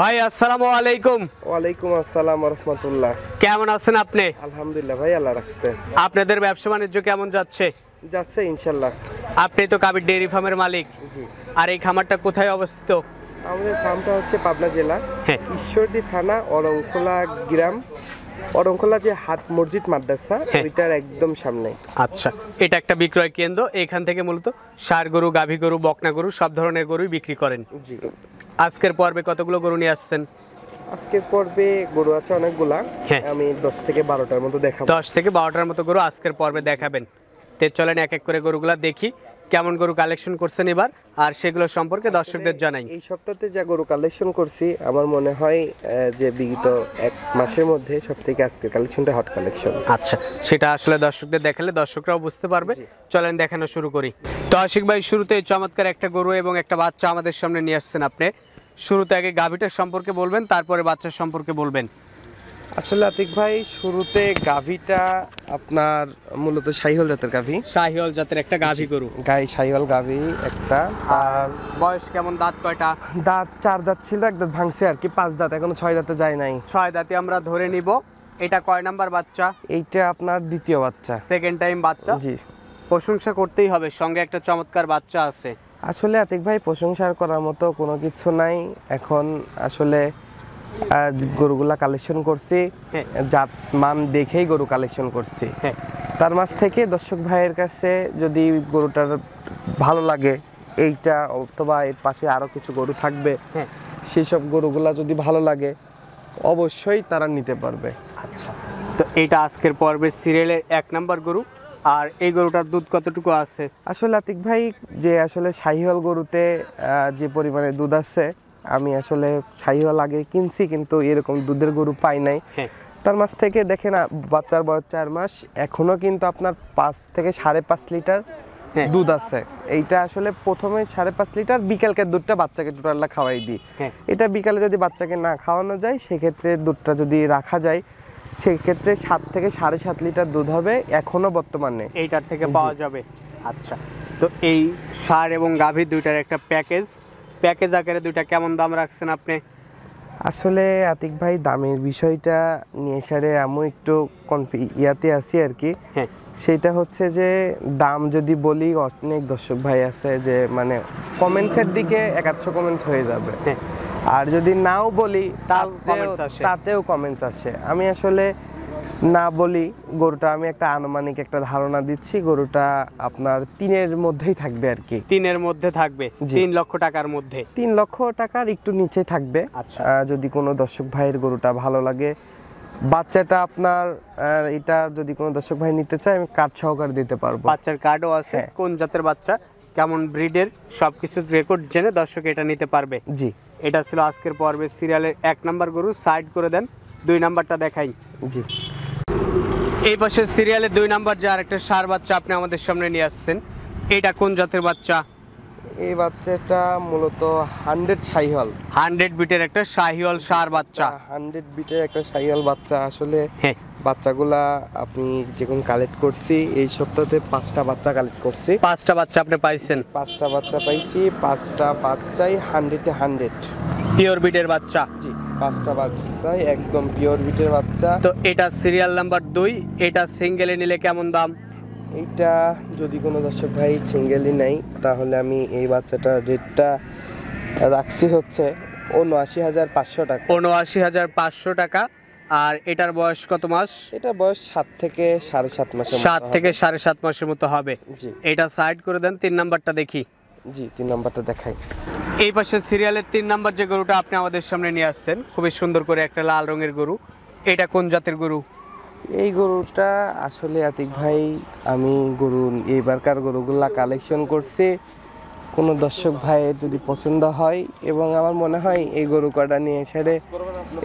ভাই আসসালামু আলাইকুম। ওয়ালাইকুম আসসালাম রহমতুল্লাহ। কেমন আছেন আপনি? আলহামদুলিল্লাহ ভাই আল্লাহ রাখছে। আপনাদের ব্যবসা বাণিজ্য কেমন যাচ্ছে? যাচ্ছে ইনশাল্লাহ। আপনি তো কাবির ডেয়ারি ফার্মের মালিক। জি। আর এই খামারটা কোথায় অবস্থিত? আমাদের ফার্মটা হচ্ছে পাবনা জেলা। হ্যাঁ। ঈশ্বরদী থানা অরংখোলা গ্রাম। অরংখোলা যে হাট মসজিদ মাদ্রাসা হ্যাঁ। ওইটার একদম সামনে। আচ্ছা এটা একটা বিক্রয় কেন্দ্র। এখান থেকে মূলত সার গরু গাভী গরু বকনা গরু সব ধরনের গরুই বিক্রি করেন। জি। আজকের পর্বে কতগুলো গরু নিয়ে আসছেন? আজকের পর্বে গরু আছে অনেকগুলা। হ্যাঁ। আমি দশ থেকে বারোটার মতো দেখাবো। দশ থেকে বারোটার মতো গরু আজকের পর্বে দেখাবেন। তে চলেন এক এক করে গরুগুলা দেখি কেমন গরু কালেকশন করছেন এবার আর সেগুলো সম্পর্কে দর্শকদের জানাই। এই সপ্তাহে যা গরু কালেকশন করছি আমার মনে হয় যে বিগত এক মাসের মধ্যে সব থেকে আজকের কালেকশনটা হট কালেকশন আচ্ছা সেটা আসলে দর্শকদের দেখালে দর্শকরাও বুঝতে পারবে। চলেন দেখানো শুরু করি। তো আশিক ভাই শুরুতে চমৎকার একটা গরু এবং একটা বাচ্চা আমাদের সামনে নিয়ে আসছেন আপনি। শুরুতে আগে গাভীটার সম্পর্কে বলবেন তারপরে বাচ্চার সম্পর্কে বলবেন। আসলে আতিক ভাই শুরুতে গাভীটা আপনার মূলত সাইহল জাতের গাভী। শাহিওল জাতের একটা গাভী গরু। গাই সাইহল গাভী একটা আর বয়স কেমন দাঁত কয়টা? দাঁত চার দাঁত ছিল এক দাঁত ভাঙছে আর কি পাঁচ দাঁত এখনও ছয় দাঁতে যায় নাই। ছয় দাঁতে আমরা ধরে নিব। এটা কয় নাম্বার বাচ্চা? এইটা আপনার দ্বিতীয় বাচ্চা। সেকেন্ড টাইম বাচ্চা? জি। প্রশংসা করতেই হবে সঙ্গে একটা চমৎকার বাচ্চা আছে। আসলে আতিক ভাই প্রশংসার করার মতো কোনো কিছু নাই। এখন আসলে গরুগুলা কালেকশন করছি। হ্যাঁ। জাত মান দেখেই গরু কালেকশন করছি। হ্যাঁ। তার মাঝ থেকে দর্শক ভাইয়ের কাছে যদি গরুটার ভালো লাগে এইটা অথবা এর পাশে আরও কিছু গরু থাকবে হ্যাঁ। সেই সব গরুগুলা যদি ভালো লাগে অবশ্যই তারা নিতে পারবে। আচ্ছা। তো এইটা আজকের পর্বের সিরিয়ালের এক নাম্বার গরু। আর এই গরুটার দুধ কতটুকু আছে? আসলে আতিক ভাই যে আসলে শাহিওয়াল গরুতে যে পরিমাণে দুধ আছে আমি আসলে শাহিওয়াল আগে কিনছি কিন্তু এরকম দুধের গরু পাই নাই। হ্যাঁ। তার মাছ থেকে দেখেন বাচ্চার বয়স চার মাস এখনও কিন্তু আপনার পাঁচ থেকে সাড়ে পাঁচ লিটার হ্যাঁ। দুধ আছে। এইটা আসলে প্রথমে সাড়ে পাঁচ লিটার বিকেলকে দুধটা বাচ্চাকে টোটালটা খাওয়াই দিই। হ্যাঁ। এটা বিকালে যদি বাচ্চাকে না খাওয়ানো যায় সেক্ষেত্রে দুধটা যদি রাখা যায় সেক্ষেত্রে সাত থেকে সাড়ে সাত লিটার দুধ হবে এখনও বর্তমানে। এইটার থেকে পাওয়া যাবে। আচ্ছা। তো এই সার এবং গাভী দুইটার একটা প্যাকেজ। প্যাকেজ আকারে দুইটা কেমন দাম রাখছেন আপনি? আসলে আতিক ভাই দামের বিষয়টা নিয়ে সারে আমি একটু কনফি ইয়াতে আছি আর কি। হ্যাঁ। সেটা হচ্ছে যে দাম যদি বলি অনেক দর্শক ভাই আছে যে মানে কমেন্টসের দিকে একাত্র কমেন্ট হয়ে যাবে। হ্যাঁ। আর যদি নাও বলি তাও তাতেও তাতেও কমেন্টস আসে। আমি আসলে না বলি গরুটা আমি একটা আনুমানিক একটা ধারণা দিচ্ছি গরুটা আপনার তিনের মধ্যেই থাকবে আর কি। তিনের মধ্যে থাকবে তিন লক্ষ টাকার মধ্যে। তিন লক্ষ টাকার একটু নিচে থাকবে। আচ্ছা। যদি কোনো দর্শক ভাইয়ের গরুটা ভালো লাগে বাচ্চাটা আপনার এটা যদি কোনো দর্শক ভাই নিতে চায় আমি কার্ড সহকারে দিতে পারব। বাচ্চার কার্ডও আছে হ্যাঁ। কোন জাতের বাচ্চা কেমন ব্রিডের সবকিছু রেকর্ড জেনে দর্শক এটা নিতে পারবে। জি। এটা ছিল আজকের পর্বে সিরিয়ালের এক নাম্বার গরু। সাইড করে দেন দুই নাম্বারটা দেখাই। জি। এই পাশে সিরিয়ালের দুই নাম্বার যে আরেকটা সার বাচ্চা আপনি আমাদের সামনে নিয়ে আসছেন এটা কোন জাতের বাচ্চা? এই বাচ্চাটা মূলত হান্ড্রেড সাইহল হান্ড্রেড বিটের একটা শাহিওয়াল সার বাচ্চা। হান্ড্রেড বিটের একটা সাইহল বাচ্চা। আসলে হ্যাঁ। বাচ্চাগুলা আপনি যেরকম কালেক্ট করছি এই সপ্তাহে পাঁচটা বাচ্চা কালেক্ট করছি। পাঁচটা বাচ্চা আপনি পাইছেন। পাঁচটা বাচ্চা পাইছি পাঁচটা বাচ্চাই হান্ড্রেডে হান্ড্রেড। পিওর বিটের বাচ্চা। জি পাঁচটা বাচ্চাই একদম পিওর বিটের বাচ্চা। তো এটা সিরিয়াল নাম্বার দুই এটা সিঙ্গেলে নিলে কেমন দাম? এইটা যদি কোনো দর্শক ভাই সিঙ্গেলই নেই তাহলে আমি এই বাচ্চাটার রেটটা রাখছি হচ্ছে উনআশি হাজার পাঁচশো টাকা। উনআশি হাজার পাঁচশো টাকা। আর এটার বয়স কত মাস? এটা বয়স সাত থেকে সাড়ে সাত মাসের সাত থেকে সাড়ে সাত মাসের মতো হবে। জি। এটা সাইড করে দেন তিন নাম্বারটা দেখি। জি তিন নাম্বারটা দেখাই। এই পাশে সিরিয়ালের তিন নাম্বার যে গরুটা আপনি আমাদের সামনে নিয়ে আসছেন খুবই সুন্দর করে একটা লাল রঙের গরু। এটা কোন জাতের গরু? এই গরুটা আসলে আতিক ভাই আমি গরু এইবারকার গরুগুলা কালেকশন করছি কোনো দর্শক ভাইয়ের যদি পছন্দ হয় এবং আমার মনে হয় এই গরু কটা নিয়ে ছেড়ে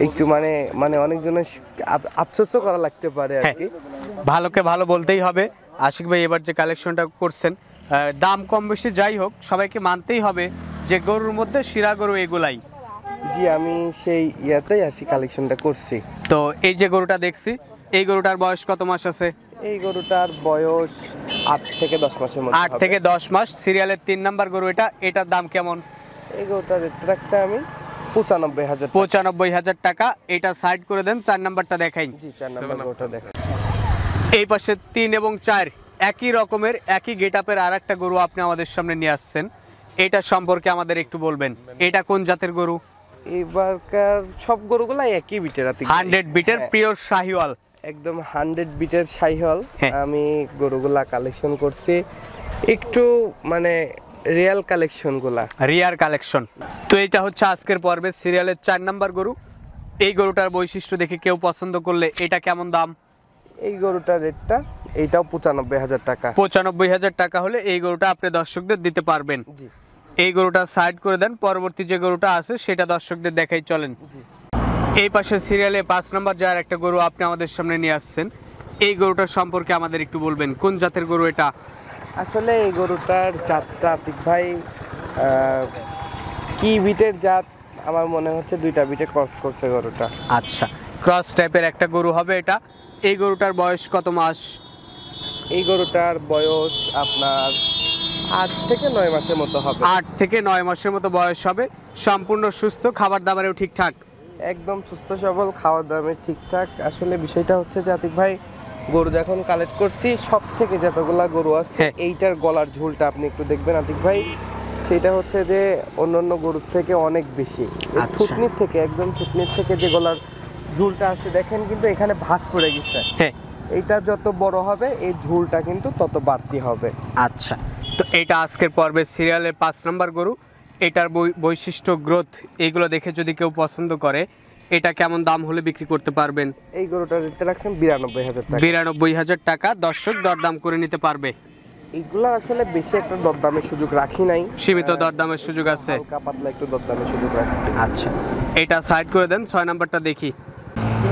একটু মানে মানে অনেকজনের আফসোসও করা লাগতে পারে আর হ্যাঁ। কি। ভালোকে ভালো বলতেই হবে। আশিক ভাই এবার যে কালেকশনটা করছেন দাম কম বেশি যাই হোক সবাইকে মানতেই হবে যে গরুর মধ্যে শিরা গরু এগুলাই। জি আমি সেই ইয়াতেই আসি কালেকশনটা করছি। তো এই যে গরুটা দেখছি এই গরুটার বয়স কত মাস আছে? এই গরুটার বয়স আট থেকে দশ মাসের মধ্যে আট থেকে দশ মাস। সিরিয়ালের তিন নাম্বার গরু এটা এটার দাম কেমন? এই গরুটার রেট রাখছে আমি পঁচানব্বই হাজার পঁচানব্বই হাজার টাকা। এটা সাইড করে দেন চার নাম্বারটা দেখাই। জি চার নাম্বার গরুটা দেখেন এই পাশে তিন এবং চার একই রকমের একই গেট আপের আর একটা গরু আপনি আমাদের সামনে নিয়ে আসছেন। এটা সম্পর্কে আমাদের একটু বলবেন। এটা কোন জাতের গরু? এবারকার সব গরুগুলাই একই বিটের হান্ড্রেড বিটের প্রিয় পিওর শাহিওয়াল। একদম হান্ড্রেড বিটের সাইহল হ্যাঁ। আমি গরুগুলা কালেকশন করছি। একটু মানে রিয়াল কালেকশনগুলা। রিয়ার কালেকশন তো এটা হচ্ছে আজকের পর্বে সিরিয়ালের চার নাম্বার গরু। এই গরুটার বৈশিষ্ট্য দেখে কেউ পছন্দ করলে এটা কেমন দাম? এই গরুটার রেটটা এইটাও পঁচানব্বই হাজার টাকা। পঁচানব্বই হাজার টাকা হলে এই গরুটা আপনি দর্শকদের দিতে পারবেন। এই গরুটা সাইড করে দেন পরবর্তী যে গরুটা আছে সেটা দর্শকদের দেখাই চলেন। এই পাশের সিরিয়ালে পাঁচ নম্বর যার একটা গরু আপনি আমাদের সামনে নিয়ে আসছেন এই গরুটার সম্পর্কে আমাদের একটু বলবেন। কোন জাতের গরু এটা? আসলে এই গরুটার জাতটা আতিক ভাই কি বিটের জাত আমার মনে হচ্ছে দুইটা বিটে ক্রস করছে গরুটা। আচ্ছা ক্রস টাইপের একটা গরু হবে এটা। এই গরুটার বয়স কত মাস? এই গরুটার বয়স আপনার আট থেকে নয় মাসের মতো হবে। আট থেকে নয় মাসের মতো বয়স হবে। সম্পূর্ণ সুস্থ খাবার দাবারেও ঠিকঠাক। একদম সুস্থ সবল খাওয়ার দামে ঠিকঠাক। আসলে বিষয়টা হচ্ছে যে আতিক ভাই গরু যখন কালেক্ট করছি সব থেকে যতগুলা গরু আছে হ্যাঁ। এইটার গলার ঝুলটা আপনি একটু দেখবেন আতিক ভাই। সেটা হচ্ছে যে অন্যান্য গরুর থেকে অনেক বেশি। আচ্ছা। থুতনির থেকে একদম থুতনির থেকে যে গলার ঝুলটা আছে দেখেন কিন্তু এখানে ভাঁজ পড়ে গেছে। হ্যাঁ। এইটা যত বড় হবে এই ঝুলটা কিন্তু তত বাড়তি হবে। আচ্ছা। তো এটা আজকের পর্বে সিরিয়ালের পাঁচ নম্বর গরু। এটার বৈশিষ্ট্য গ্রোথ এইগুলো দেখে যদি কেউ পছন্দ করে এটা কেমন দাম হলে বিক্রি করতে পারবেন? এই গরুটার রেটটা রাখছেন বিরানব্বই হাজার টাকা। বিরানব্বই হাজার টাকা দর্শক দরদাম করে নিতে পারবে। এইগুলা আসলে বেশি একটা দরদামের সুযোগ রাখি নাই। সীমিত দরদামের সুযোগ আছে। হালকা পাতলা একটু দরদামের সুযোগ রাখছি। আচ্ছা। এটা সাইড করে দেন ছয় নাম্বারটা দেখি।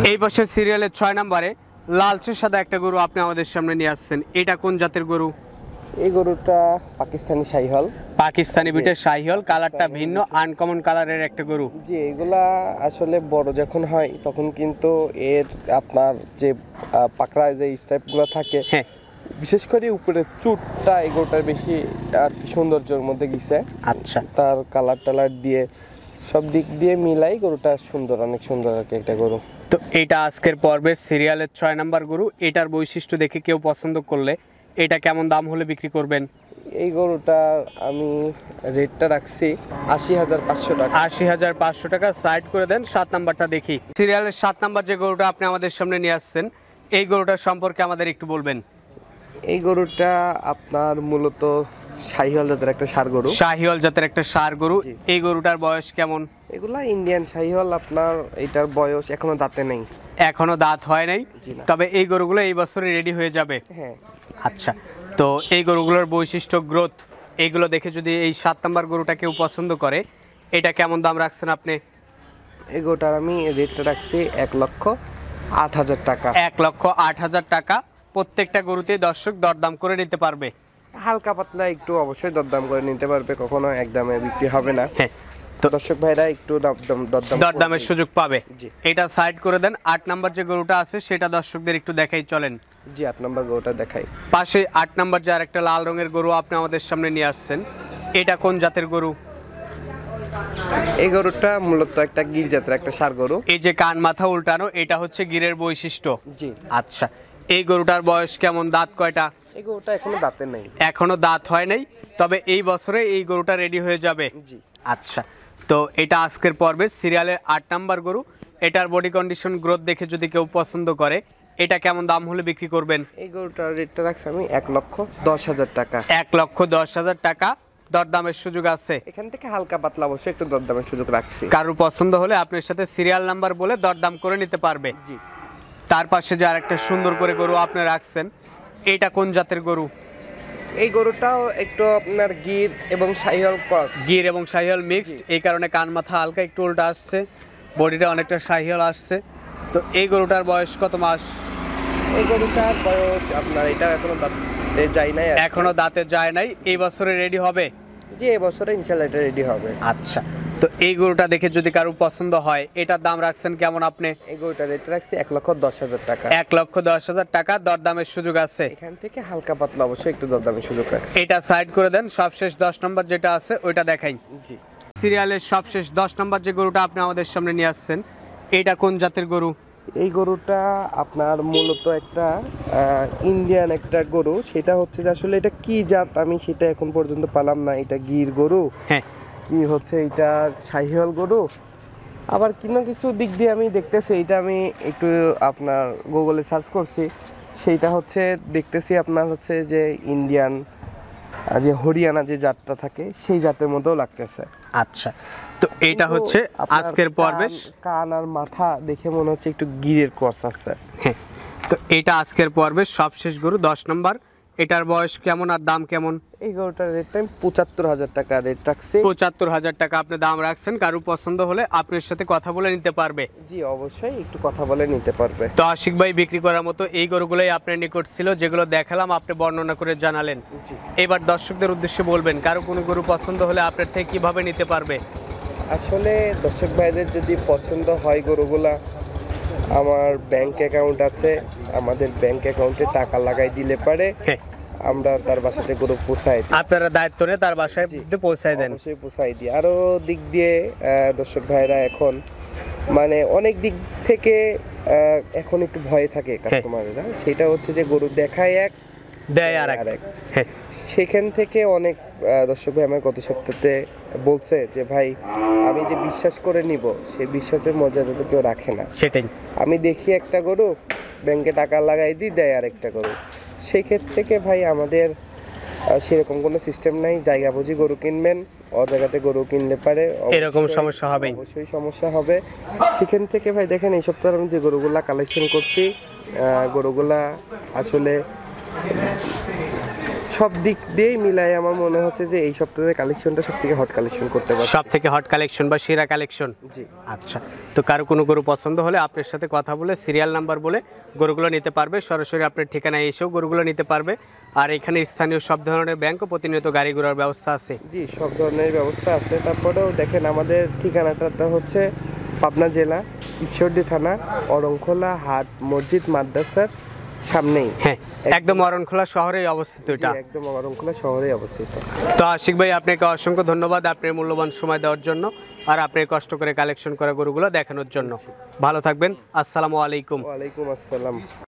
এই বছর সিরিয়ালের ছয় নাম্বারে লালচে সাদা একটা গরু আপনি আমাদের সামনে নিয়ে আসছেন। এটা কোন জাতের গরু? এই গরুটা পাকিস্তানি সাইহল পাকিস্তানি বিটের শাহিওল কালারটা ভিন্ন আনকমন কালারের একটা গরু। যে এগুলা আসলে বড় যখন হয় তখন কিন্তু এর আপনার যে পাকড়ায় যে স্টাইপগুলো থাকে হ্যাঁ। বিশেষ করে উপরে চুটটা এই গরুটার বেশি আর কি সৌন্দর্যের মধ্যে গেছে। আচ্ছা। তার কালার টালার দিয়ে সব দিক দিয়ে মিলাই গরুটা সুন্দর অনেক সুন্দর আর কি একটা গরু। তো এটা আজকের পর্বের সিরিয়ালের ছয় নাম্বার গরু। এটার বৈশিষ্ট্য দেখে কেউ পছন্দ করলে এটা কেমন দাম হলে বিক্রি করবেন? এই গরুটা আমি রেটটা রাখছি আশি হাজার পাঁচশো টাকা। আশি হাজার পাঁচশো টাকা। সাইড করে দেন সাত নাম্বারটা দেখি। সিরিয়ালের সাত নাম্বার যে গরুটা আপনি আমাদের সামনে নিয়ে আসছেন এই গরুটার সম্পর্কে আমাদের একটু বলবেন। এই গরুটা আপনার মূলত সাইহল জাতের একটা সার গরু। শাহিওল জাতের একটা সার গরু। এই গরুটার বয়স কেমন? এগুলা ইন্ডিয়ান সাইহল আপনার এটার বয়স এখনও দাঁতে নেই। এখনও দাঁত হয় নাই। তবে এই গরুগুলো এই বছরে রেডি হয়ে যাবে। হ্যাঁ। আচ্ছা তো এই গরুগুলোর বৈশিষ্ট্য গ্রোথ এইগুলো দেখে যদি এই সাত নাম্বার গরুটা কেউ পছন্দ করে এটা কেমন দাম রাখছেন আপনি? এই গরুটার আমি রেটটা রাখছি এক লক্ষ আট হাজার টাকা। এক লক্ষ আট হাজার টাকা প্রত্যেকটা গরুতেই দর্শক দরদাম করে নিতে পারবে। হালকা পাতলা একটু অবশ্যই দরদাম করে নিতে পারবে কখনো একদমে বিক্রি হবে না। হ্যাঁ। তো দর্শক ভাইরা একটু দরদাম দরদাম দরদামের। সুযোগ পাবে। এটা সাইড করে দেন। আট নাম্বার যে গরুটা আছে সেটা দর্শকদের একটু দেখাই চলেন। জি আট নম্বর গরুটা দেখাই। পাশে আট নাম্বার যে লাল রঙের গরু আপনি আমাদের সামনে নিয়ে আসছেন এটা কোন জাতের গরু? এই গরুটা মূলত একটা গির জাতের একটা সার গরু। এই যে কান মাথা উল্টানো এটা হচ্ছে গিরের বৈশিষ্ট্য। জি। আচ্ছা এই গরুটার বয়স কেমন? দাঁত কয়টা? এই গরুটা এখনও দাঁতে নেই। এখনও দাঁত হয় নাই তবে এই বছরে এই গরুটা রেডি হয়ে যাবে। জি। আচ্ছা তো এটা আজকের পর্বে সিরিয়ালের আট নাম্বার গরু। এটার বডি কন্ডিশন গ্রোথ দেখে যদি কেউ পছন্দ করে এটা কেমন দাম হলে বিক্রি করবেন? এই গরুটার রেটটা রাখছি আমি এক লক্ষ দশ হাজার টাকা। এক লক্ষ দশ হাজার টাকা। দরদামের সুযোগ আছে? এখান থেকে হালকা পাতলা অবশ্যই একটু দরদামের সুযোগ রাখছি। কারোর পছন্দ হলে আপনার সাথে সিরিয়াল নাম্বার বলে দরদাম করে নিতে পারবে। জি। তার পাশে যে আরেকটা সুন্দর করে গরু আপনি রাখছেন এটা কোন জাতের গরু? এই গরুটাও একটু আপনার গির এবং সাইহল ক্রস। গির এবং সাইহল মিক্সড এই কারণে কান মাথা হালকা একটু উল্টা আসছে বডিটা অনেকটা সাইহল আসছে। তো এই গরুটার বয়স কত মাস? এই গরুটার বয়স আপনার এটা এখনও দাঁতে যায় নাই। এখনও দাঁতে যায় নাই এই বছরে রেডি হবে? জি এই বছরে ইনশাল্লাহ এটা রেডি হবে। আচ্ছা। তো এই গরুটা দেখে যদি কারও পছন্দ হয় এটার দাম রাখছেন কেমন আপনি? এই গরুটা রেট রাখছি এক লক্ষ দশ হাজার টাকা। এক লক্ষ দশ হাজার টাকা দরদামের সুযোগ আছে। এখান থেকে হালকা পাতলা অবশ্যই একটু দরদামের সুযোগ রাখছি। এটা সাইড করে দেন সবশেষ দশ নম্বর যেটা আছে ওইটা দেখাই। জি। সিরিয়ালের সবশেষ দশ নম্বর যে গরুটা আপনি আমাদের সামনে নিয়ে আসছেন এটা কোন জাতের গরু? এই গরুটা আপনার মূলত একটা ইন্ডিয়ান একটা গরু। সেটা হচ্ছে যে আসলে এটা কি জাত আমি সেটা এখন পর্যন্ত পালাম না। এটা গির গরু। হ্যাঁ। কি হচ্ছে এটা শাহিওয়াল গরু? আবার কোনো কিছু দিক দিয়ে আমি দেখতেছি এটা আমি একটু আপনার গুগলে সার্চ করছি। সেইটা হচ্ছে দেখতেছি আপনার হচ্ছে যে ইন্ডিয়ান যে হরিয়ানা যে জাতটা থাকে সেই জাতের মধ্যেও লাগতেছে। আচ্ছা তো এটা হচ্ছে আজকের পর্বে কান- আর মাথা দেখে মনে হচ্ছে একটু গিরের ক্রস আছে। হ্যাঁ তো এটা আজকের পর্বের সবশেষ গরু দশ নম্বর। এটার বয়স কেমন আর দাম কেমন? এই গরুটার রেটটা আমি পঁচাত্তর হাজার টাকা রেট রাখছে। পঁচাত্তর হাজার টাকা আপনি দাম রাখছেন কারও পছন্দ হলে আপনার সাথে কথা বলে নিতে পারবে। জি অবশ্যই একটু কথা বলে নিতে পারবে। তো আশিক ভাই বিক্রি করার মতো এই গরুগুলোই আপনার নিকট ছিল যেগুলো দেখালাম আপনি বর্ণনা করে জানালেন। জি। এবার দর্শকদের উদ্দেশ্যে বলবেন কারও কোনো গরু পছন্দ হলে আপনার থেকে কীভাবে নিতে পারবে? আসলে দর্শক ভাইদের যদি পছন্দ হয় গরুগুলা আমার ব্যাংক অ্যাকাউন্ট আছে আমাদের ব্যাংক অ্যাকাউন্টে টাকা লাগাই দিলে পারে হ্যাঁ। আমরা তার বাসাতে গরু দিই। আপনারা দায়িত্ব নিয়ে তার বাসায় পৌঁছাই দেন। অবশ্যই পোষাই দিই। আরও দিক দিয়ে দর্শক ভাইরা এখন মানে অনেক দিক থেকে এখন একটু ভয়ে থাকে কাস্টমাররা সেটা হচ্ছে যে গরু দেখায় এক দেয় আর এক। হ্যাঁ। সেখান থেকে অনেক দর্শক ভাই আমার গত সপ্তাহে বলছে যে ভাই আমি যে বিশ্বাস করে নিব সেই বিশ্বাসের মর্যাদা তো কেউ রাখে না। সেটাই। আমি দেখি একটা গরু ব্যাংকে টাকা লাগাই দিই দেয় আর একটা গরু। সেক্ষেত্রে থেকে ভাই আমাদের সেরকম কোনো সিস্টেম নাই। জায়গা বুঝি গরু কিনবেন অজায়গাতে গরু কিনলে পারে। এরকম সমস্যা হবে অবশ্যই সমস্যা হবে। সেখান থেকে ভাই দেখেন এই সপ্তাহে আমি যে গরুগুলা কালেকশন করছি গরুগুলা আসলে সব দিক দিয়েই মিলাই আমার মনে হচ্ছে যে এই সপ্তাহের কালেকশনটা সব থেকে হট কালেকশন করতে পারছি সব থেকে হট কালেকশন বা সেরা কালেকশন জি। আচ্ছা। তো কারও কোনো গরু পছন্দ হলে আপনার সাথে কথা বলে সিরিয়াল নাম্বার বলে গরুগুলো নিতে পারবে। সরাসরি আপনার ঠিকানায় এসেও গরুগুলো নিতে পারবে। আর এখানে স্থানীয় সব ধরনের ব্যাংক প্রতিনিয়ত গাড়ি ঘোড়ার ব্যবস্থা আছে। জি সব ধরনের ব্যবস্থা আছে। তারপরেও দেখেন আমাদের ঠিকানাটা হচ্ছে পাবনা জেলা ঈশ্বরদী থানা অরংখোলা হাট মসজিদ মাদ্রাসার সামনেই। হ্যাঁ একদম। অরণখোলা শহরেই অবস্থিত এটা। একদম অরণখোলা শহরেই অবস্থিত। তো আশিক ভাই আপনাকে অসংখ্য ধন্যবাদ আপনার মূল্যবান সময় দেওয়ার জন্য আর আপনি কষ্ট করে কালেকশন করা গরুগুলো দেখানোর জন্য। ভালো থাকবেন। আসসালামু আলাইকুম। ওয়ালাইকুম আসসালাম।